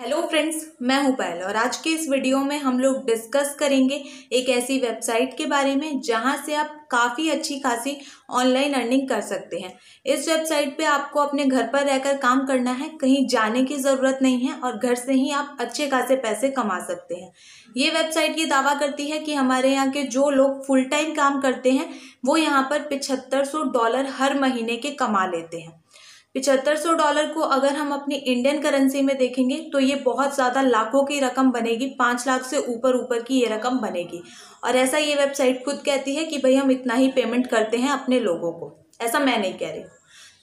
Hello friends मैं हूँ पायल और आज के इस वीडियो में हम लोग डिस्कस करेंगे एक ऐसी वेबसाइट के बारे में जहाँ से आप काफ़ी अच्छी खासी ऑनलाइन अर्निंग कर सकते हैं। इस वेबसाइट पे आपको अपने घर पर रहकर काम करना है, कहीं जाने की ज़रूरत नहीं है और घर से ही आप अच्छे खासे पैसे कमा सकते हैं। ये वेबसाइट ये दावा करती है कि हमारे यहाँ के जो लोग फुल टाइम काम करते हैं, वो यहाँ पर पिछहत्तर डॉलर हर महीने के कमा लेते हैं। पिछहत्तर सौ डॉलर को अगर हम अपनी इंडियन करेंसी में देखेंगे तो ये बहुत ज़्यादा लाखों की रकम बनेगी, पाँच लाख से ऊपर ऊपर की ये रकम बनेगी। और ऐसा ये वेबसाइट खुद कहती है कि भाई हम इतना ही पेमेंट करते हैं अपने लोगों को। ऐसा मैं नहीं कह रही।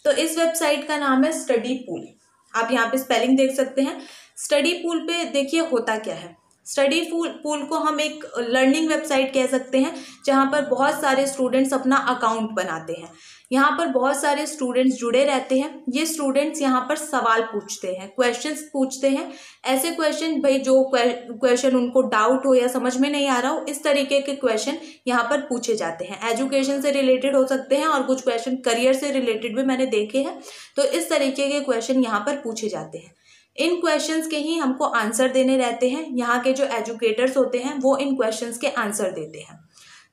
तो इस वेबसाइट का नाम है स्टडी पूल। आप यहाँ पे स्पेलिंग देख सकते हैं। स्टडी पूल पे देखिए होता क्या है। स्टडी पूल पूल को हम एक लर्निंग वेबसाइट कह सकते हैं, जहाँ पर बहुत सारे स्टूडेंट्स अपना अकाउंट बनाते हैं। यहाँ पर बहुत सारे स्टूडेंट्स जुड़े रहते हैं। ये स्टूडेंट्स यहाँ पर सवाल पूछते हैं क्वेश्चंस पूछते हैं। ऐसे क्वेश्चन भाई, जो क्वेश्चन उनको डाउट हो या समझ में नहीं आ रहा हो, इस तरीके के क्वेश्चन यहाँ पर पूछे जाते हैं। एजुकेशन से रिलेटेड हो सकते हैं और कुछ क्वेश्चन करियर से रिलेटेड भी मैंने देखे हैं। तो इस तरीके के क्वेश्चन यहाँ पर पूछे जाते हैं। इन क्वेश्चंस के ही हमको आंसर देने रहते हैं। यहाँ के जो एजुकेटर्स होते हैं, वो इन क्वेश्चंस के आंसर देते हैं।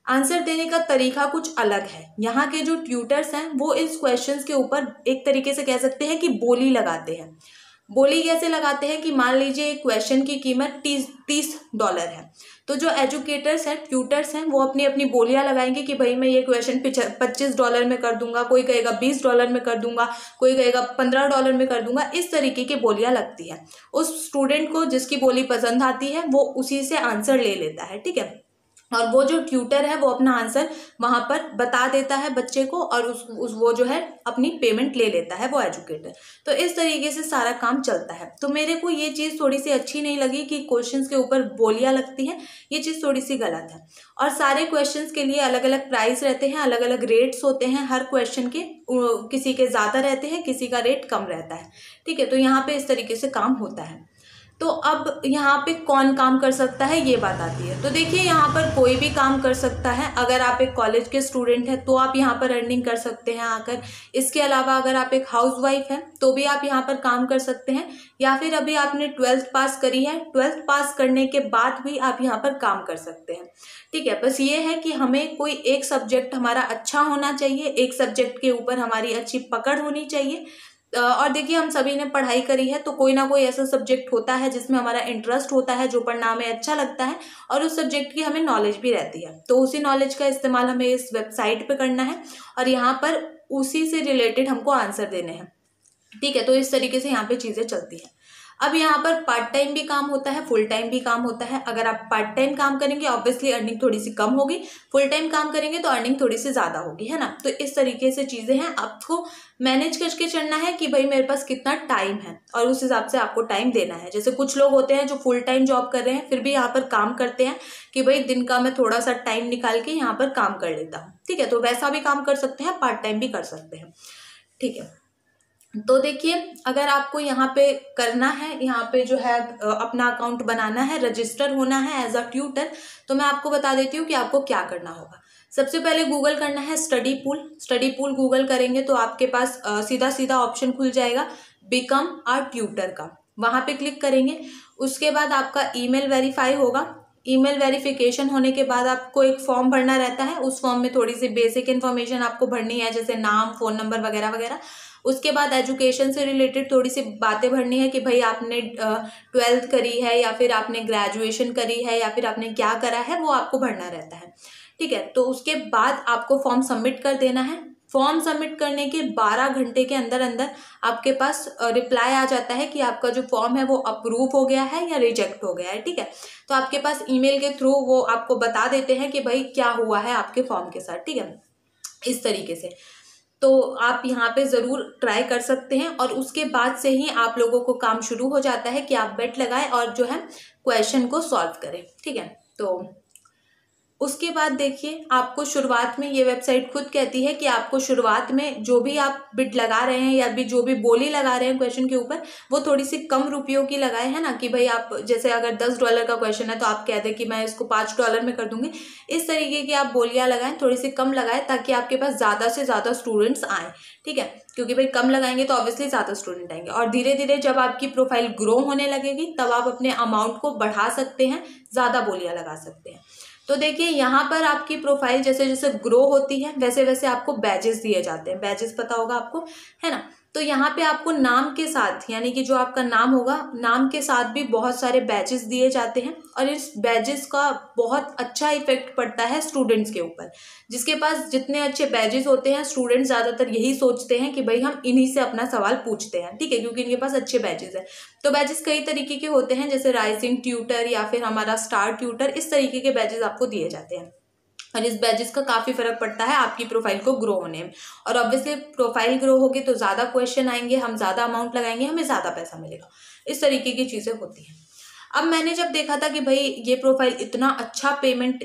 आंसर देने का तरीका कुछ अलग है। यहाँ के जो ट्यूटर्स हैं, वो इस क्वेश्चंस के ऊपर एक तरीके से कह सकते हैं कि बोली लगाते हैं। बोली कैसे लगाते हैं कि मान लीजिए एक क्वेश्चन की कीमत तीस तीस डॉलर है। तो जो एजुकेटर्स हैं ट्यूटर्स हैं, वो अपनी अपनी बोलियाँ लगाएँगे कि भाई मैं ये क्वेश्चन पच्चीस डॉलर में कर दूँगा, कोई कहेगा बीस डॉलर में कर दूँगा, कोई कहेगा पंद्रह डॉलर में कर दूँगा, इस तरीके की बोलियाँ लगती है। उस स्टूडेंट को जिसकी बोली पसंद आती है, वो उसी से आंसर ले लेता है, ठीक है? और वो जो ट्यूटर है वो अपना आंसर वहाँ पर बता देता है बच्चे को और उस, उस वो जो है अपनी पेमेंट ले लेता है वो एजुकेटर तो इस तरीके से सारा काम चलता है। तो मेरे को ये चीज़ थोड़ी सी अच्छी नहीं लगी कि क्वेश्चंस के ऊपर बोलियाँ लगती हैं ये चीज़ थोड़ी सी गलत है। और सारे क्वेश्चंस के लिए अलग अलग प्राइस रहते हैं अलग अलग रेट्स होते हैं हर क्वेश्चन के किसी के ज़्यादा रहते हैं किसी का रेट कम रहता है। ठीक है तो यहाँ पर इस तरीके से काम होता है। तो अब यहाँ पे कौन काम कर सकता है? ये बात आती है। तो देखिए, यहाँ पर कोई भी काम कर सकता है। अगर आप एक कॉलेज के स्टूडेंट हैं तो आप यहाँ पर अर्निंग कर सकते हैं आकर। इसके अलावा अगर आप एक हाउस वाइफ हैं तो भी आप यहाँ पर काम कर सकते हैं। या फिर अभी आपने ट्वेल्थ पास करी है ट्वेल्थ पास करने के बाद भी आप यहाँ पर काम कर सकते हैं। ठीक है, बस ये है कि हमें कोई एक सब्जेक्ट हमारा अच्छा होना चाहिए। एक सब्जेक्ट के ऊपर हमारी अच्छी पकड़ होनी चाहिए। और देखिए, हम सभी ने पढ़ाई करी है तो कोई ना कोई ऐसा सब्जेक्ट होता है जिसमें हमारा इंटरेस्ट होता है, जो पढ़ना हमें अच्छा लगता है और उस सब्जेक्ट की हमें नॉलेज भी रहती है। तो उसी नॉलेज का इस्तेमाल हमें इस वेबसाइट पर करना है और यहाँ पर उसी से रिलेटेड हमको आंसर देने हैं। ठीक है तो इस तरीके से यहाँ पे चीज़ें चलती हैं। अब यहाँ पर पार्ट टाइम भी काम होता है फुल टाइम भी काम होता है। अगर आप पार्ट टाइम काम करेंगे ऑब्वियसली अर्निंग थोड़ी सी कम होगी। फुल टाइम काम करेंगे तो अर्निंग थोड़ी सी ज़्यादा होगी, है ना? तो इस तरीके से चीज़ें हैं। आपको मैनेज करके चलना है कि भाई मेरे पास कितना टाइम है और उस हिसाब से आपको टाइम देना है। जैसे कुछ लोग होते हैं जो फुल टाइम जॉब कर रहे हैं, फिर भी यहाँ पर काम करते हैं कि भाई दिन का मैं थोड़ा सा टाइम निकाल के यहाँ पर काम कर लेता हूँ। ठीक है तो वैसा भी काम कर सकते हैं पार्ट टाइम भी कर सकते हैं। ठीक है तो देखिए, अगर आपको यहाँ पे करना है, यहाँ पे जो है अपना अकाउंट बनाना है, रजिस्टर होना है एज अ ट्यूटर तो मैं आपको बता देती हूँ कि आपको क्या करना होगा। सबसे पहले गूगल करना है study pool study pool Google करेंगे तो आपके पास सीधा सीधा ऑप्शन खुल जाएगा बिकम आ ट्यूटर का। वहाँ पे क्लिक करेंगे, उसके बाद आपका ईमेल वेरीफाई होगा। ईमेल वेरिफिकेशन होने के बाद आपको एक फॉर्म भरना रहता है। उस फॉर्म में थोड़ी सी बेसिक इन्फॉर्मेशन आपको भरनी है, जैसे नाम फ़ोन नंबर वगैरह वगैरह उसके बाद एजुकेशन से रिलेटेड थोड़ी सी बातें भरनी है कि भाई आपने ट्वेल्थ करी है या फिर आपने ग्रेजुएशन करी है या फिर आपने क्या करा है, वो आपको भरना रहता है। ठीक है तो उसके बाद आपको फॉर्म सबमिट कर देना है। फॉर्म सबमिट करने के 12 घंटे के अंदर अंदर आपके पास रिप्लाई आ जाता है कि आपका जो फॉर्म है वो अप्रूव हो गया है या रिजेक्ट हो गया है। ठीक है तो आपके पास ईमेल के थ्रू वो आपको बता देते हैं कि भाई क्या हुआ है आपके फॉर्म के साथ। ठीक है, इस तरीके से। तो आप यहाँ पे ज़रूर ट्राई कर सकते हैं और उसके बाद से ही आप लोगों को काम शुरू हो जाता है कि आप बेट लगाएँ और जो है क्वेश्चन को सॉल्व करें, ठीक है? तो उसके बाद देखिए, आपको शुरुआत में ये वेबसाइट खुद कहती है कि आपको शुरुआत में जो भी आप बिट लगा रहे हैं या भी जो भी बोली लगा रहे हैं क्वेश्चन के ऊपर, वो थोड़ी सी कम रुपयों की लगाए, है ना? कि भाई आप जैसे अगर दस डॉलर का क्वेश्चन है तो आप कह दें कि मैं इसको पाँच डॉलर में कर दूँगी। इस तरीके की आप बोलियाँ लगाएँ थोड़ी सी कम लगाएँ ताकि आपके पास ज़्यादा से ज़्यादा स्टूडेंट्स आएँ, ठीक है? क्योंकि भाई कम लगाएँगे तो ऑब्वियसली ज़्यादा स्टूडेंट आएँगे। और धीरे धीरे जब आपकी प्रोफ़ाइल ग्रो होने लगेगी, तब आप अपने अमाउंट को बढ़ा सकते हैं, ज़्यादा बोलियाँ लगा सकते हैं। तो देखिए, यहाँ पर आपकी प्रोफ़ाइल जैसे जैसे ग्रो होती है वैसे वैसे आपको बैजेस दिए जाते हैं। बैजेस पता होगा आपको, है ना? तो यहाँ पे आपको नाम के साथ, यानी कि जो आपका नाम होगा, नाम के साथ भी बहुत सारे बैचेस दिए जाते हैं और इस बैचेस का बहुत अच्छा इफ़ेक्ट पड़ता है स्टूडेंट्स के ऊपर। जिसके पास जितने अच्छे बैचेस होते हैं स्टूडेंट्स ज़्यादातर यही सोचते हैं कि भाई हम इन्हीं से अपना सवाल पूछते हैं, ठीक है, क्योंकि इनके पास अच्छे बैचेस हैं। तो बैचेस कई तरीके के होते हैं, जैसे राइजिंग ट्यूटर या फिर हमारा स्टार ट्यूटर इस तरीके के बैचेस आपको दिए जाते हैं। और इस बैजेस का काफ़ी फ़र्क पड़ता है, आपकी प्रोफ़ाइल को ग्रो होने में। और ऑब्वियसली प्रोफ़ाइल ग्रो होगी तो ज़्यादा क्वेश्चन आएँगे, हम ज़्यादा अमाउंट लगाएँगे, हमें ज़्यादा पैसा मिलेगा। इस तरीके की चीज़ें होती हैं। अब मैंने जब देखा था कि भाई ये प्रोफ़ाइल इतना अच्छा पेमेंट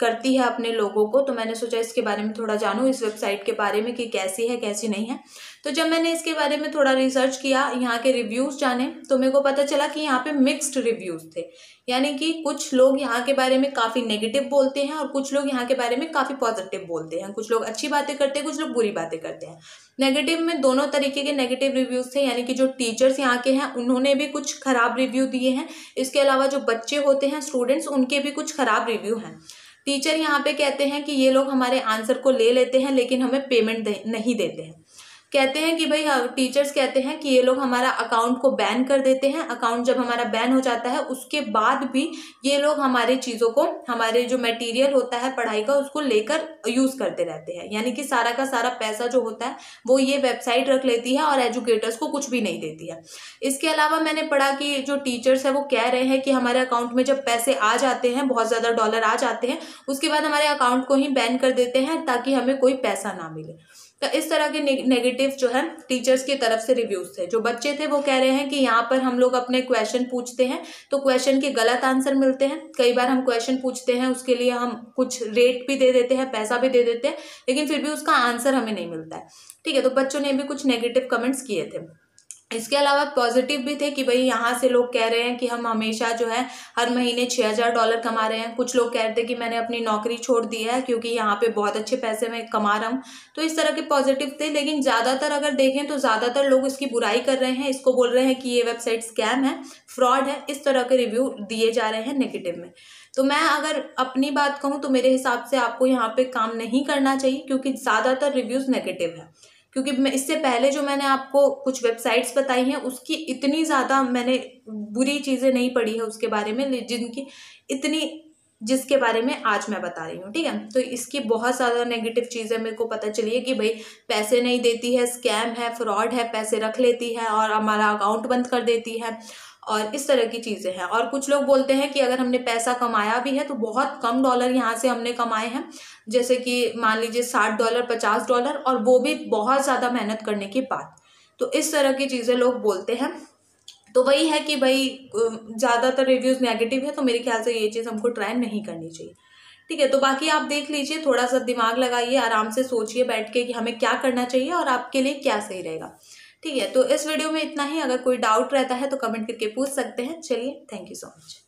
करती है अपने लोगों को तो मैंने सोचा इसके बारे में थोड़ा जानूँ, इस वेबसाइट के बारे में कि कैसी है, कैसी नहीं है। तो जब मैंने इसके बारे में थोड़ा रिसर्च किया, यहाँ के रिव्यूज़ जाने तो मेरे को पता चला कि यहाँ पे मिक्स्ड रिव्यूज़ थे। यानी कि कुछ लोग यहाँ के बारे में काफ़ी नेगेटिव बोलते हैं और कुछ लोग यहाँ के बारे में काफ़ी पॉजिटिव बोलते हैं। कुछ लोग अच्छी बातें करते हैं, कुछ लोग बुरी बातें करते हैं। नेगेटिव में दोनों तरीके के नेगेटिव रिव्यूज़ थे, यानी कि जो टीचर्स यहाँ के हैं, उन्होंने भी कुछ ख़राब रिव्यू दिए हैं। इसके अलावा जो बच्चे होते हैं स्टूडेंट्स उनके भी कुछ ख़राब रिव्यू हैं। टीचर यहाँ पे कहते हैं कि ये लोग हमारे आंसर को ले लेते हैं, लेकिन हमें पेमेंट नहीं देते हैं। कहते हैं कि भाई टीचर्स हाँ, कहते हैं कि ये लोग हमारा अकाउंट को बैन कर देते हैं। अकाउंट जब हमारा बैन हो जाता है उसके बाद भी ये लोग हमारे चीज़ों को हमारे जो मटेरियल होता है पढ़ाई का उसको लेकर यूज़ करते रहते हैं। यानी कि सारा का सारा पैसा जो होता है वो ये वेबसाइट रख लेती है और एजुकेटर्स को कुछ भी नहीं देती है। इसके अलावा मैंने पढ़ा कि जो टीचर्स है वो कह रहे हैं कि हमारे अकाउंट में जब पैसे आ जाते हैं बहुत ज़्यादा डॉलर आ जाते हैं उसके बाद हमारे अकाउंट को ही बैन कर देते हैं ताकि हमें कोई पैसा ना मिले। तो इस तरह के नेगेटिव जो है टीचर्स की तरफ़ से रिव्यूज़ थे। जो बच्चे थे, वो कह रहे हैं कि यहाँ पर हम लोग अपने क्वेश्चन पूछते हैं तो क्वेश्चन के गलत आंसर मिलते हैं। कई बार हम क्वेश्चन पूछते हैं, उसके लिए हम कुछ रेट भी दे देते हैं, पैसा भी दे देते हैं, लेकिन फिर भी उसका आंसर हमें नहीं मिलता है। ठीक है तो बच्चों ने भी कुछ नेगेटिव कमेंट्स किए थे। इसके अलावा पॉजिटिव भी थे कि भाई यहाँ से लोग कह रहे हैं कि हम हमेशा जो है, हर महीने छः हज़ार डॉलर कमा रहे हैं। कुछ लोग कह रहे थे कि मैंने अपनी नौकरी छोड़ दी है क्योंकि यहाँ पे बहुत अच्छे पैसे मैं कमा रहा हूँ। तो इस तरह के पॉजिटिव थे, लेकिन ज़्यादातर अगर देखें तो ज़्यादातर लोग इसकी बुराई कर रहे हैं। इसको बोल रहे हैं कि ये वेबसाइट स्कैम है, फ्रॉड है, इस तरह के रिव्यू दिए जा रहे हैं नेगेटिव में। तो मैं अगर अपनी बात कहूँ तो मेरे हिसाब से आपको यहाँ पर काम नहीं करना चाहिए क्योंकि ज़्यादातर रिव्यूज़ नेगेटिव है। क्योंकि मैं, इससे पहले जो मैंने आपको कुछ वेबसाइट्स बताई हैं, उसकी इतनी ज़्यादा मैंने बुरी चीज़ें नहीं पढ़ी है उसके बारे में जिनकी, इतनी, जिसके बारे में आज मैं बता रही हूँ, ठीक है? तो इसकी बहुत ज़्यादा नेगेटिव चीज़ें मेरे को पता चली है कि भाई, पैसे नहीं देती है स्कैम है फ्रॉड है, पैसे रख लेती है और हमारा अकाउंट बंद कर देती है। और इस तरह की चीज़ें हैं। और कुछ लोग बोलते हैं कि अगर हमने पैसा कमाया भी है तो बहुत कम डॉलर यहाँ से हमने कमाए हैं। जैसे कि मान लीजिए साठ डॉलर, पचास डॉलर और वो भी बहुत ज़्यादा मेहनत करने के बाद। तो इस तरह की चीज़ें लोग बोलते हैं। तो वही है कि भाई ज़्यादातर रिव्यूज़ नेगेटिव है तो मेरे ख्याल से ये चीज़ हमको ट्राई नहीं करनी चाहिए। ठीक है तो बाकी आप देख लीजिए, थोड़ा सा दिमाग लगाइए, आराम से सोचिए, बैठ के कि हमें क्या करना चाहिए और आपके लिए क्या सही रहेगा। ठीक है तो इस वीडियो में इतना ही। अगर कोई डाउट रहता है तो कमेंट करके पूछ सकते हैं। चलिए थैंक यू सो मच